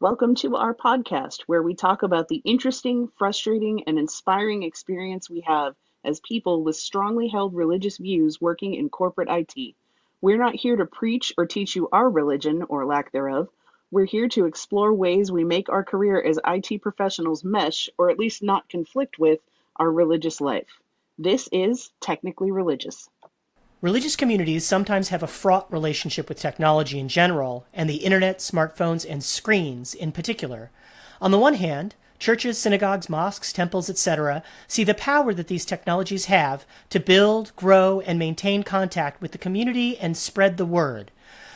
Welcome to our podcast where we talk about the interesting, frustrating, and inspiring experience we have as people with strongly held religious views working in corporate IT. We're not here to preach or teach you our religion or lack thereof. We're here to explore ways we make our career as IT professionals mesh, or at least not conflict with, our religious life. This is Technically Religious. Religious communities sometimes have a fraught relationship with technology in general, and the internet, smartphones, and screens in particular. On the one hand, churches, synagogues, mosques, temples, etc., see the power that these technologies have to build, grow, and maintain contact with the community and spread the word.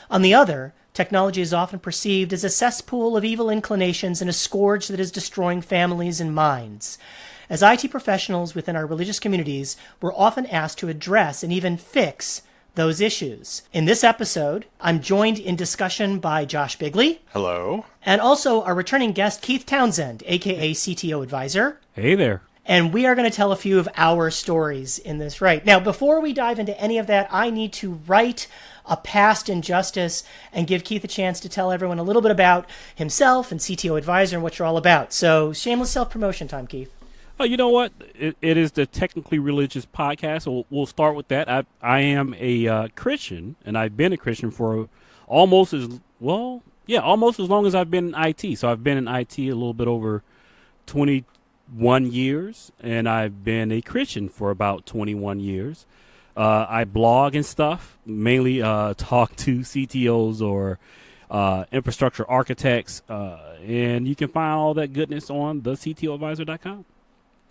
On the other, technology is often perceived as a cesspool of evil inclinations and a scourge that is destroying families and minds. As IT professionals within our religious communities, we're often asked to address and even fix those issues. In this episode, I'm joined in discussion by Josh Biggley. Hello. And also our returning guest, Keith Townsend, aka CTO Advisor. Hey there. And we are going to tell a few of our stories in this right. Now, before we dive into any of that, I need to write a past injustice and give Keith a chance to tell everyone a little bit about himself and CTO Advisor and what you're all about. So, shameless self promotion time, Keith. Oh, you know what? It, it is the technically religious podcast. So we'll, we'll start with that. I I am a uh, Christian, and I've been a Christian for almost as well, yeah, almost as long as I've been in IT. So I've been in IT a little bit over twenty one years, and I've been a Christian for about twenty one years. Uh, I blog and stuff, mainly uh, talk to CTOs or uh, infrastructure architects, uh, and you can find all that goodness on the CTOadvisor.com.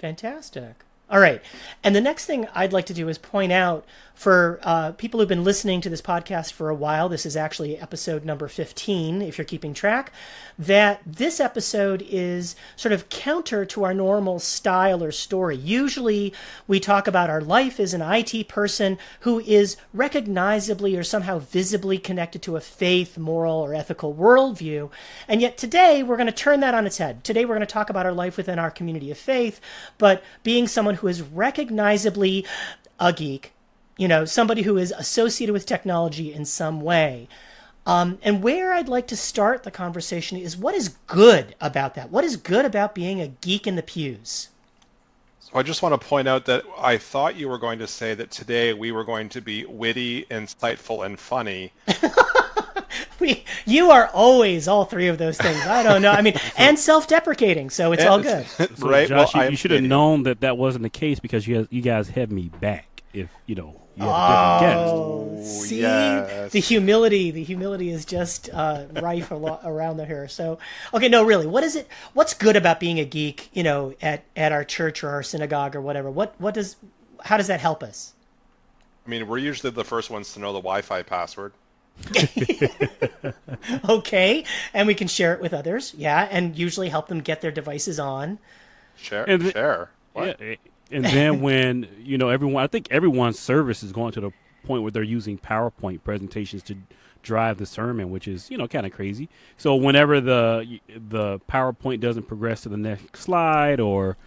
Fantastic. All right. And the next thing I'd like to do is point out for uh, people who've been listening to this podcast for a while, this is actually episode number 15, if you're keeping track, that this episode is sort of counter to our normal style or story. Usually we talk about our life as an IT person who is recognizably or somehow visibly connected to a faith, moral, or ethical worldview. And yet today we're going to turn that on its head. Today we're going to talk about our life within our community of faith, but being someone who is recognizably a geek you know, somebody who is associated with technology in some way. Um, and where I'd like to start the conversation is what is good about that? What is good about being a geek in the pews? So I just want to point out that I thought you were going to say that today we were going to be witty, insightful, and funny. we, you are always all three of those things. I don't know. I mean, and self-deprecating, so it's all good. So, right? Josh, well, you, you should have known that that wasn't the case because you guys, you guys had me back. If you know you have Oh, different see yes. the humility. The humility is just uh, rife a lot around the here. So, okay, no, really, what is it? What's good about being a geek? You know, at at our church or our synagogue or whatever. What what does how does that help us? I mean, we're usually the first ones to know the Wi-Fi password. Okay, and we can share it with others. Yeah, and usually help them get their devices on. Share, And the- share. What? Yeah, and then when you know everyone, I think everyone's service is going to the point where they're using PowerPoint presentations to drive the sermon, which is you know kind of crazy. So whenever the the PowerPoint doesn't progress to the next slide or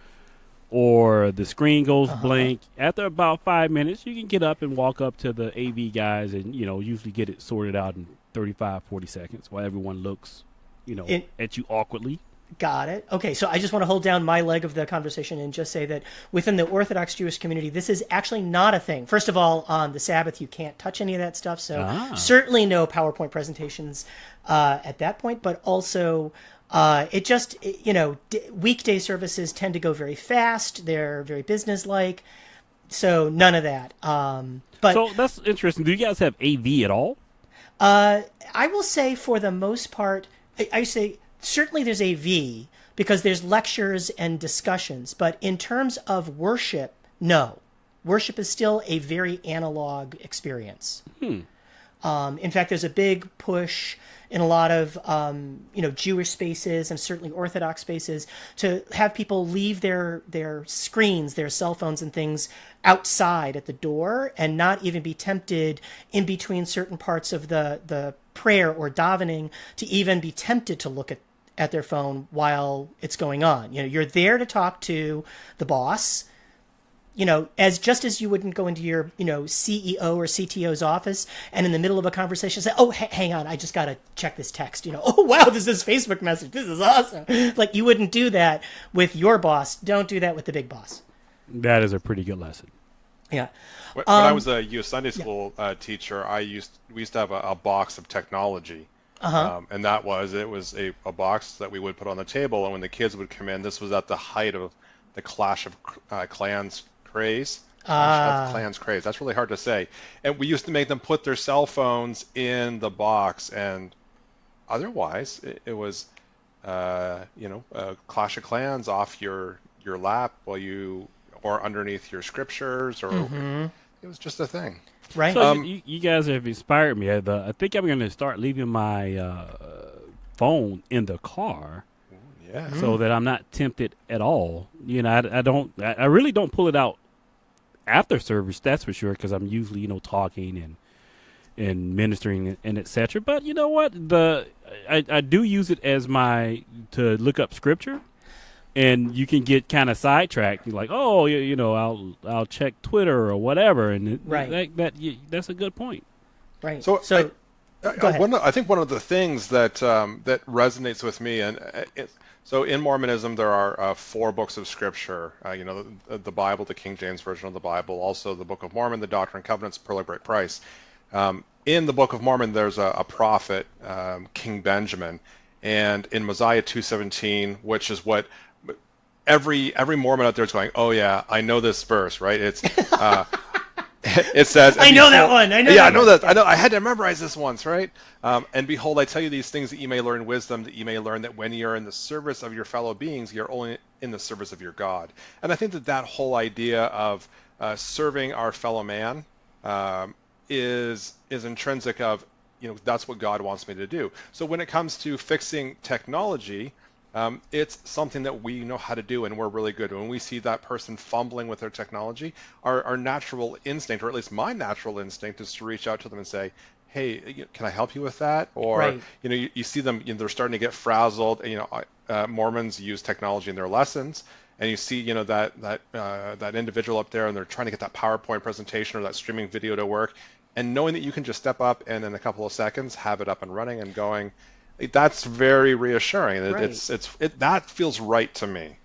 or the screen goes blank after about five minutes you can get up and walk up to the av guys and you know usually get it sorted out in 35 40 seconds while everyone looks you know It- at you awkwardly Got it. Okay, so I just want to hold down my leg of the conversation and just say that within the Orthodox Jewish community, this is actually not a thing. First of all, on the Sabbath, you can't touch any of that stuff, so Ah. certainly no PowerPoint presentations uh, at that point. But also, uh, it just you know d- weekday services tend to go very fast. They're very businesslike, so none of that. Um, but so that's interesting do you guys have av at all uh, I will say, for the most part, I, I say certainly there's a V because there's lectures and discussions, but in terms of worship, no. Worship is still a very analog experience. Um, in fact, there's a big push in a lot of um, you know Jewish spaces and certainly Orthodox spaces to have people leave their their screens, their cell phones and things outside at the door, and not even be tempted in between certain parts of the the prayer or davening to even be tempted to look at at their phone while it's going on. You know, you're there to talk to the boss you know, as just as you wouldn't go into your, you know, CEO or CTO's office and in the middle of a conversation say, "Oh, h- hang on, I just got to check this text." You know, "Oh, wow, this is Facebook message. This is awesome." Like you wouldn't do that with your boss. Don't do that with the big boss. That is a pretty good lesson. Yeah. When, when I Um, was a youth Sunday school uh, teacher, I used we used to have a, a box of technology, Uh-huh. um, and that was it was a, a box that we would put on the table, and when the kids would come in, this was at the height of the Clash of uh, Clans craze. Ah. of Clans craze. That's really hard to say. And we used to make them put their cell phones in the box, and otherwise it, it was, uh, you know, uh, Clash of Clans off your your lap while you or underneath your scriptures, or Mm-hmm. it was just a thing. Right. So Um, you, you guys have inspired me. I, uh, think I'm going to start leaving my uh, phone in the car Yeah. Mm. so that I'm not tempted at all. You know, I, I don't. I, I really don't pull it out after service. That's for sure, because I'm usually you know talking and and ministering and etc. But you know what? The I, I do use it as my to look up scripture. And you can get kind of sidetracked. You're like, oh, you, you know, I'll I'll check Twitter or whatever, and it- Right. that, that you, that's a good point. right. So, so I, Go I, ahead. one I think one of the things that um, that resonates with me, and uh, it, so in Mormonism there are uh, four books of scripture. Uh, you know, the, the Bible, the King James version of the Bible, also the Book of Mormon, the Doctrine and Covenants, Pearl of Great Price. Um, in the Book of Mormon, there's a, a prophet, um, King Benjamin, and in Mosiah 2:17, which is what every every Mormon out there is going, oh yeah, I know this verse, right? It's uh, it says, I "And know that one. I know yeah, that I know one. that. I know. I had to memorize this once, right? Um, and behold, I tell you these things that you may learn wisdom, that you may learn that when you are in the service of your fellow beings, you're only in the service of your God. And I think that that whole idea of uh, serving our fellow man um, is is intrinsic of you know that's what God wants me to do. So when it comes to fixing technology, um, it's something that we know how to do and we're really good. When we see that person fumbling with their technology, our, our natural instinct, or at least my natural instinct, is to reach out to them and say, "Hey, can I help you with that?" Or Right. you know, you, you see them, you know, they're starting to get frazzled. and, You know, uh, Mormons use technology in their lessons, and you see, you know, that that uh, that individual up there, and they're trying to get that PowerPoint presentation or that streaming video to work, and knowing that you can just step up and in a couple of seconds have it up and running and going, that's very reassuring. Right. It's it's it, that feels right to me.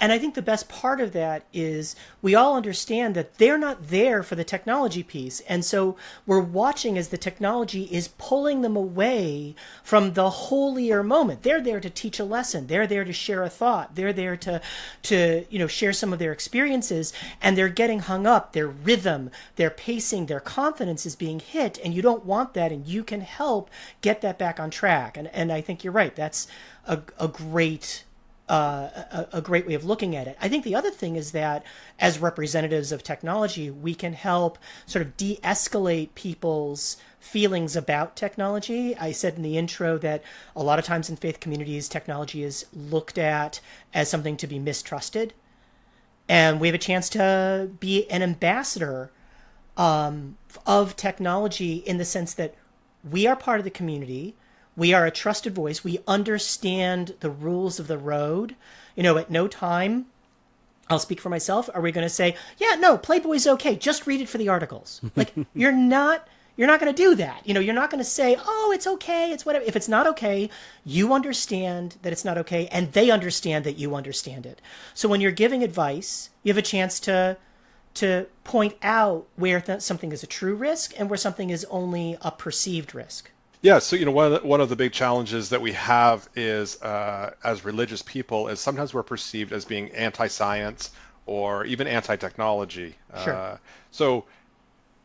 And I think the best part of that is we all understand that they're not there for the technology piece. And so we're watching as the technology is pulling them away from the holier moment. They're there to teach a lesson. They're there to share a thought. They're there to, to, you know, share some of their experiences and they're getting hung up. Their rhythm, their pacing, their confidence is being hit. And you don't want that. And you can help get that back on track. And, and I think you're right. That's a, a great, uh, a, a great way of looking at it. I think the other thing is that as representatives of technology, we can help sort of de escalate people's feelings about technology. I said in the intro that a lot of times in faith communities, technology is looked at as something to be mistrusted. And we have a chance to be an ambassador um, of technology in the sense that we are part of the community. We are a trusted voice. We understand the rules of the road. You know, at no time, I'll speak for myself, are we going to say, yeah, no, Playboy's okay. Just read it for the articles. Like, you're not. You're not going to do that. You know, you're not going to say, "Oh, it's okay. It's whatever." If it's not okay, you understand that it's not okay and they understand that you understand it. So when you're giving advice, you have a chance to to point out where th- something is a true risk and where something is only a perceived risk. Yeah, so you know one of the, one of the big challenges that we have is uh, as religious people is sometimes we're perceived as being anti-science or even anti-technology. Sure. Uh, so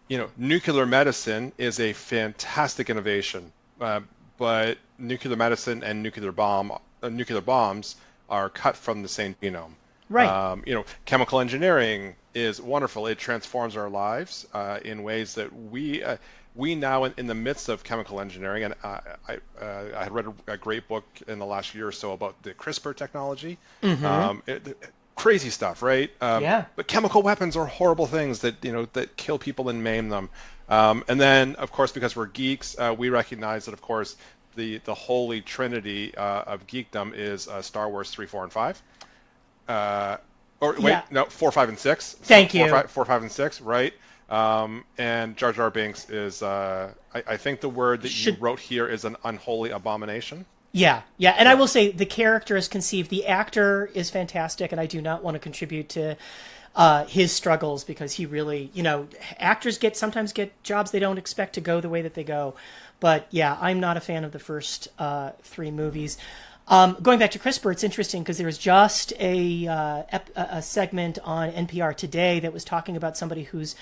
you know, nuclear medicine is a fantastic innovation, uh, but nuclear medicine and nuclear bomb uh, nuclear bombs are cut from the same genome. Right. Um, you know, chemical engineering is wonderful. It transforms our lives uh, in ways that we uh, we now in, in the midst of chemical engineering, and uh, I uh, I had read a, a great book in the last year or so about the CRISPR technology. Um, it, it- crazy stuff, right? Um, Yeah. But chemical weapons are horrible things that you know that kill people and maim them. Um, and then, of course, because we're geeks, uh, we recognize that, of course, the the holy trinity uh, of geekdom is uh, Star Wars three, four, and five. Uh, Or wait, Yeah. no, four, five, and six. Thank four, you. Five, four, five, and six, right? Um, and Jar Jar Binks is, uh, I, I think the word that Should- you wrote here is an unholy abomination. Yeah, yeah, and I will say the character is conceived. The actor is fantastic, and I do not want to contribute to uh, his struggles because he really, you know, actors get sometimes get jobs they don't expect to go the way that they go. But yeah, I'm not a fan of the first uh, three movies. Um, going back to CRISPR, it's interesting because there was just a, uh, ep- a segment on NPR today that was talking about somebody who's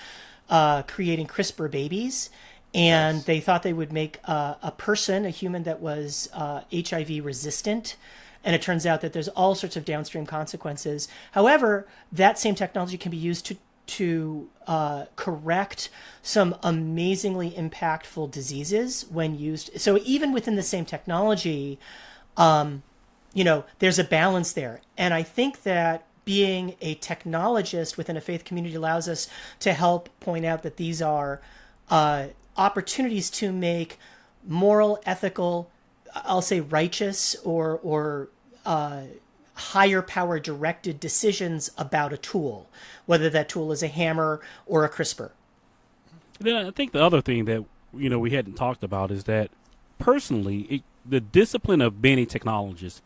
uh, creating CRISPR babies, and they thought they would make a, a person, a human that was uh, HIV resistant. And it turns out that there's all sorts of downstream consequences. However, that same technology can be used to to uh, correct some amazingly impactful diseases when used. So even within the same technology, um, you know, there's a balance there. And I think that being a technologist within a faith community allows us to help point out that these are uh, opportunities to make moral, ethical, I'll say righteous or or uh, higher power directed decisions about a tool, whether that tool is a hammer or a CRISPR. Then I think the other thing that you know we hadn't talked about is that personally, it, the discipline of being a technologist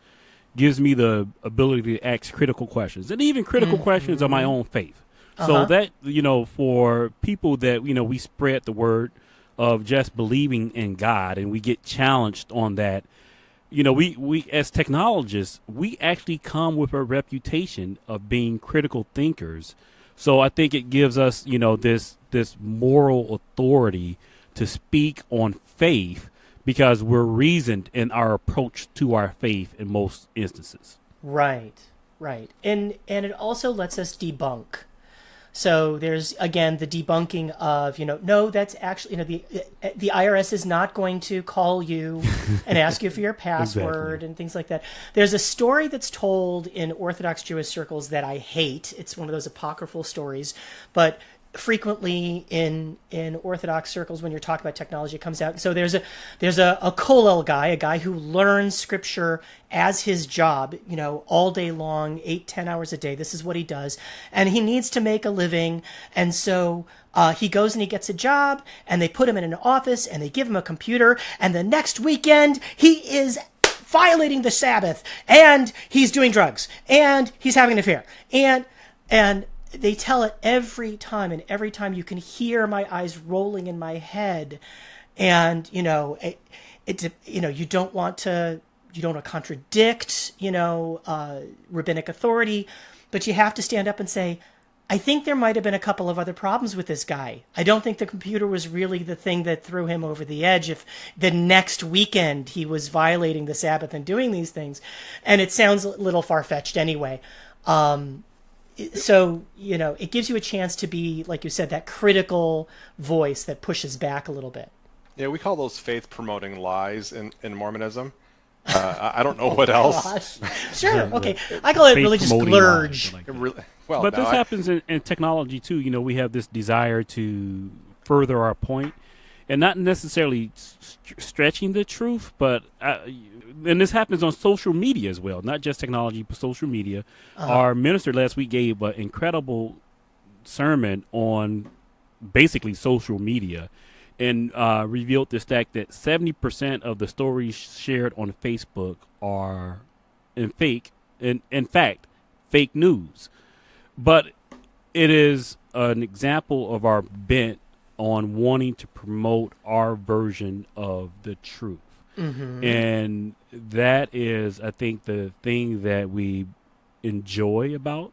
gives me the ability to ask critical questions and even critical questions of my own faith. Uh-huh. So that you know, for people that you know, we spread the word of just believing in God, and we get challenged on that. You know, we we as technologists, we actually come with a reputation of being critical thinkers. So I think it gives us, you know, this this moral authority to speak on faith because we're reasoned in our approach to our faith in most instances. Right, right, and and it also lets us debunk. So there's again the debunking of you know no that's actually you know the eh, the IRS is not going to call you and ask you for your password Exactly. and things like that. There's a story that's told in Orthodox Jewish circles that I hate. It's one of those apocryphal stories, but frequently in in Orthodox circles when you're talking about technology, it comes out. So there's a there's a, a kollel guy, a guy who learns scripture as his job, you know, all day long, eight ten hours a day. This is what he does, and he needs to make a living, and so. Uh, he goes and he gets a job, and they put him in an office, and they give him a computer, and the next weekend he is violating the Sabbath, and he's doing drugs, and he's having an affair, and and they tell it every time, and every time you can hear my eyes rolling in my head, and you know it, it you know you don't want to you don't want to contradict you know uh, rabbinic authority, but you have to stand up and say. I think there might have been a couple of other problems with this guy. I don't think the computer was really the thing that threw him over the edge. If the next weekend he was violating the Sabbath and doing these things, and it sounds a little far fetched anyway. Um, so you know, it gives you a chance to be, like you said, that critical voice that pushes back a little bit. Yeah, we call those faith promoting lies in, in Mormonism. Uh, I I don't know what else. Gosh, sure, okay. I call it Faith religious promoting glurge. like It that. really, well, but no, this I- happens in, in technology too. You know, we have this desire to further our point, and not necessarily s- stretching the truth, but uh, and this happens on social media as well, not just technology, but social media. Our minister last week gave an incredible sermon on basically social media. And uh, revealed this fact that seventy percent of the stories shared on Facebook are in fake, in in fact, fake news but it is an example of our bent on wanting to promote our version of the truth. And that is, I think, the thing that we enjoy about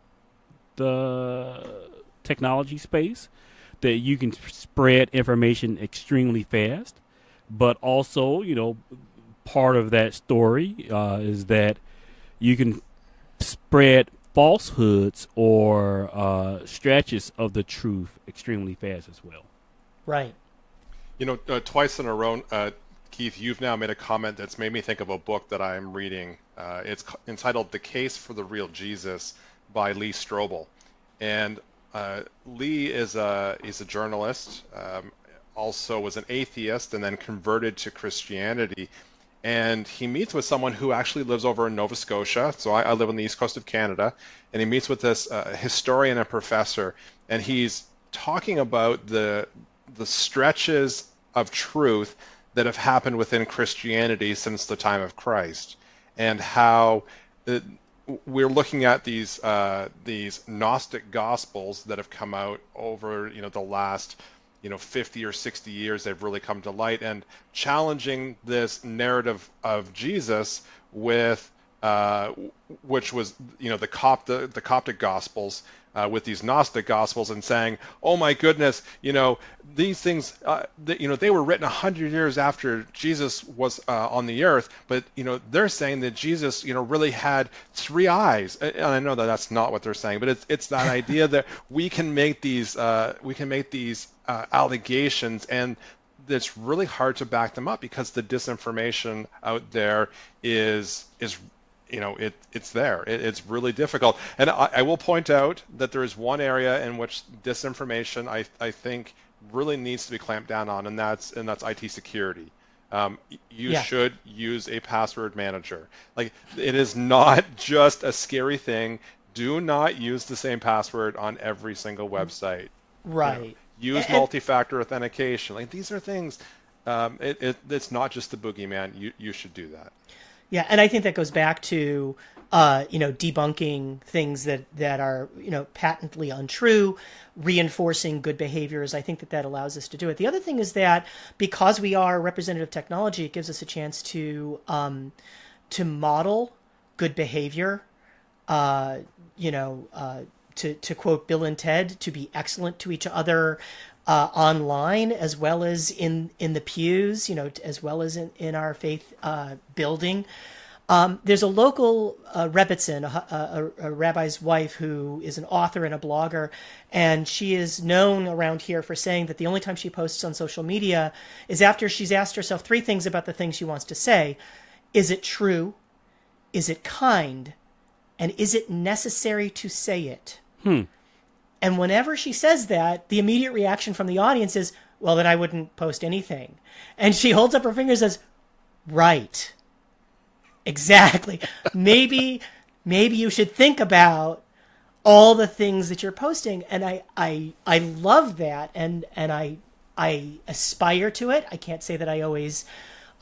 the technology space that you can spread information extremely fast, but also, you know, part of that story uh, is that you can spread falsehoods or uh, stretches of the truth extremely fast as well. Right. You know, uh, twice in a row, uh, Keith, you've now made a comment that's made me think of a book that I am reading. Uh, it's entitled "The Case for the Real Jesus" by Lee Strobel, and uh, Lee is a he's a journalist, um, also was an atheist, and then converted to Christianity. and he meets with someone who actually lives over in Nova Scotia. So I, I live on the east coast of Canada, and he meets with this uh, historian and professor, and he's talking about the the stretches of truth that have happened within Christianity since the time of Christ, and how it, we're looking at these uh, these Gnostic gospels that have come out over you know the last you know 50 or 60 years they've really come to light and challenging this narrative of Jesus with uh, which was you know the Coptic the Coptic Gospels uh, with these Gnostic Gospels and saying, oh my goodness, you know these things, uh, you know they were written hundred years after Jesus was uh, on the earth, but you know they're saying that Jesus you know really had three eyes, and I know that that's not what they're saying, but it's it's that idea that we can make these uh, we can make these uh, allegations and it's really hard to back them up because the disinformation out there is is you know it it's there. It, it's really difficult. And I, I, will point out that there is one area in which disinformation i i think really needs to be clamped down on and that's and that's it security. Um, you yeah. should use a password manager. Like it is not just a scary thing. Do not use the same password on every single website. Right. You know, use and, multi-factor authentication. Like these are things um, it, it, it's not just the boogeyman. You, you should do that yeah, and I think that goes back to uh, you know debunking things that that are you know patently untrue, reinforcing good behaviors. I think that that allows us to do it. The other thing is that because we are representative technology, it gives us a chance to um, to model good behavior. Uh, you know, uh, to to quote Bill and Ted, to be excellent to each other, uh, online as well as in in the pews, you know, as well as in in our faith uh, building. Um, there's a local uh, Rebbetzin, a, a, a, rabbi's wife, who is an author and a blogger, and she is known around here for saying that the only time she posts on social media is after she's asked herself three things about the things she wants to say: Is it true? Is it kind? And is it necessary to say it? Hmm. And whenever she says that, the immediate reaction from the audience is, well, then I wouldn't post anything. And she holds up her finger and says, right. Exactly. maybe, maybe you should think about all the things that you're posting. And I, I, I love that. And, and I, I aspire to it. I can't say that I always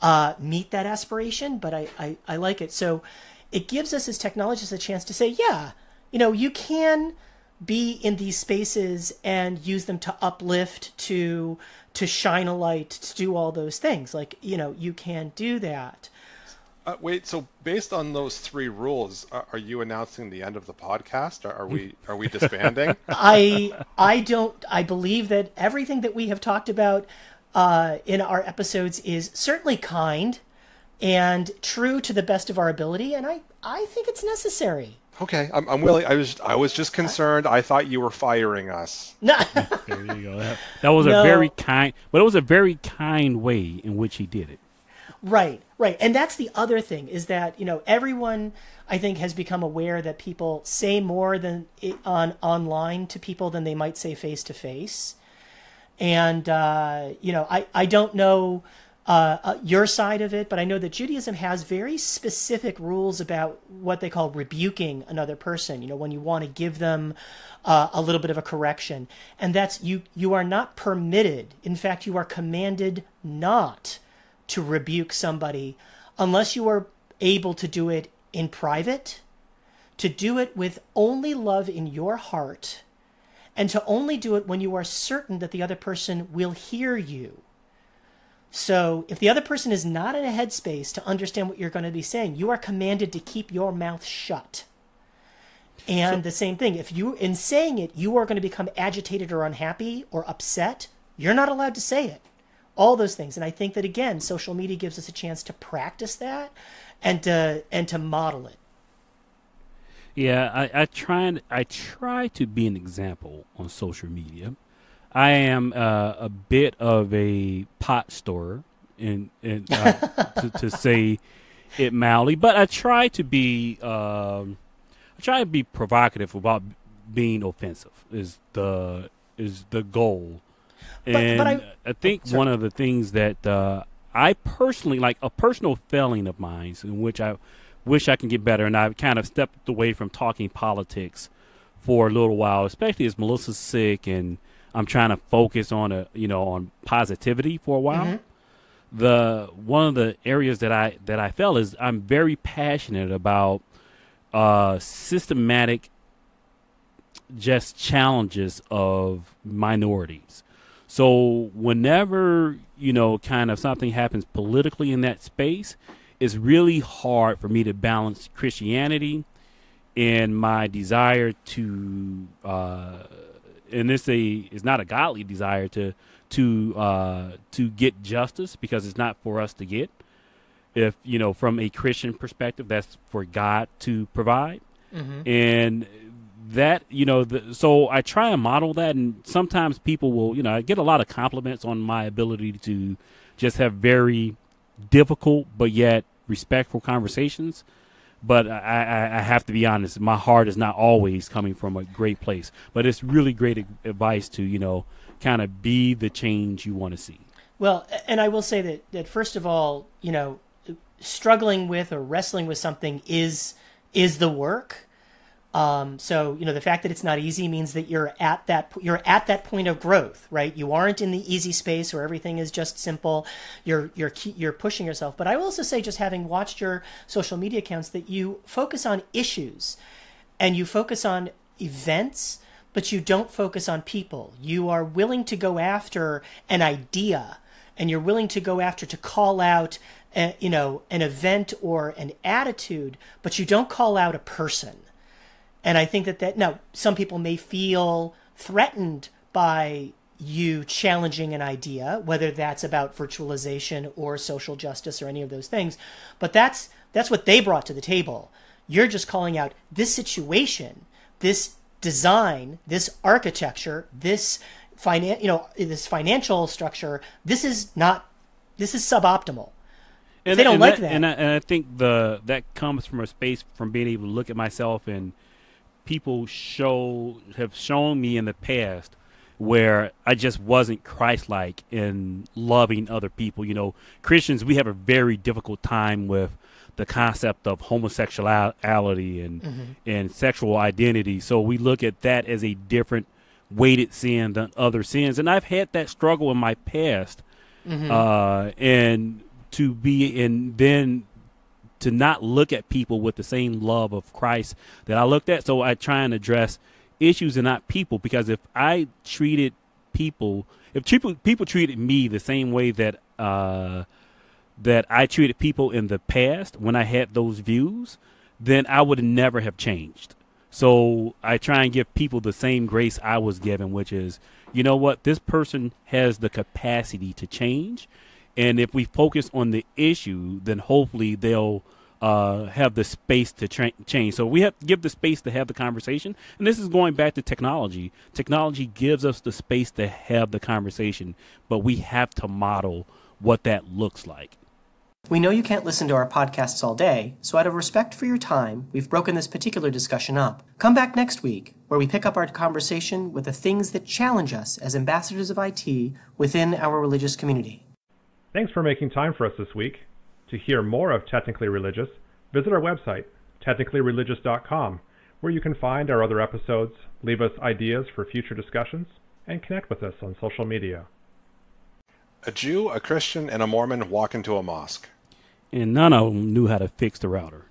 uh, meet that aspiration, but I, I, I like it. So it gives us as technologists a chance to say, yeah, you know, you can be in these spaces and use them to uplift to to shine a light to do all those things. Like you know you can do that. Uh, wait so based on those three rules are, are you announcing the end of the podcast? Are, are we are we disbanding? I i don't i believe that everything that we have talked about uh, in our episodes is certainly kind and true to the best of our ability and i i think it's necessary Okay, I'm, I'm willing. I was I was just concerned. I thought you were firing us. No. there you go. That, that was no. a very kind, but it was a very kind way in which he did it. Right, right, and that's the other thing is that you know everyone I think has become aware that people say more than on online to people than they might say face to face, and uh, you know I I don't know uh, uh, your side of it, but I know that Judaism has very specific rules about what they call rebuking another person. You know, when you want to give them uh, a little bit of a correction, and that's you. You are not permitted. In fact, you are commanded not to rebuke somebody unless you are able to do it in private, to do it with only love in your heart, and to only do it when you are certain that the other person will hear you so if the other person is not in a headspace to understand what you're going to be saying, you are commanded to keep your mouth shut. And so, the same thing, if you in saying it, you are going to become agitated or unhappy or upset, you're not allowed to say it. All those things. And I think that again, social media gives us a chance to practice that and to and to model it. Yeah, I, I try and I try to be an example on social media. I am uh, a bit of a pot store, in, in uh, to, to, say it mildly, but I try to be um, I try to be provocative about being offensive. Is the is the goal, and but, but I, I, think oh, one of the things that uh, I personally like a personal failing of mine in which I wish I can get better, and I've kind of stepped away from talking politics for a little while, especially as Melissa's sick and I'm trying to focus on a you know on positivity for a while. Mm-hmm. The one of the areas that I that I felt is I'm very passionate about uh, systematic just challenges of minorities. So whenever you know kind of something happens politically in that space, it's really hard for me to balance Christianity and my desire to uh, and this a is not a godly desire to to uh, to get justice because it's not for us to get. If you know, from a Christian perspective, that's for God to provide, mm-hmm. and that you know, the, so I try and model that, and sometimes people will, you know, I get a lot of compliments on my ability to just have very difficult but yet respectful conversations but I, I, have to be honest. My heart is not always coming from a great place, but it's really great advice to you know kind of be the change you want to see. Well, and I will say that that first of all, you know, struggling with or wrestling with something is is the work. Um, so you know the fact that it's not easy means that you're at that you're at that point of growth, right? You aren't in the easy space where everything is just simple. You're you're you're pushing yourself. But I will also say, just having watched your social media accounts, that you focus on issues, and you focus on events, but you don't focus on people. You are willing to go after an idea, and you're willing to go after to call out, a, uh, you know, an event or an attitude, but you don't call out a person and I think that that now some people may feel threatened by you challenging an idea, whether that's about virtualization or social justice or any of those things. But that's that's what they brought to the table. You're just calling out this situation, this design, this architecture, this finan- you know, this financial structure. This is not this is suboptimal. And, they don't like that, that. And, I, and I think the that comes from a space from being able to look at myself and people show have shown me in the past where I just wasn't Christ-like in loving other people. You know, Christians we have a very difficult time with the concept of homosexuality and mm-hmm. and sexual identity. So we look at that as a different weighted sin than other sins. And I've had that struggle in my past. Mm-hmm. Uh, and to be and then to not look at people with the same love of Christ that I looked at. So I try and address issues and not people because if I treated people, if people people treated me the same way that uh, that I treated people in the past when I had those views, then I would never have changed. So I try and give people the same grace I was given, which is, you know what, this person has the capacity to change and if we focus on the issue, then hopefully they'll uh, have the space to tra- change. So we have to give the space to have the conversation. And this is going back to technology. Technology gives us the space to have the conversation, but we have to model what that looks like. We know you can't listen to our podcasts all day, so out of respect for your time, we've broken this particular discussion up. Come back next week, where we pick up our conversation with the things that challenge us as ambassadors of IT within our religious community. Thanks for making time for us this week. To hear more of Technically Religious, visit our website, technicallyreligious.com, where you can find our other episodes, leave us ideas for future discussions, and connect with us on social media. A Jew, a Christian, and a Mormon walk into a mosque. And none of them knew how to fix the router.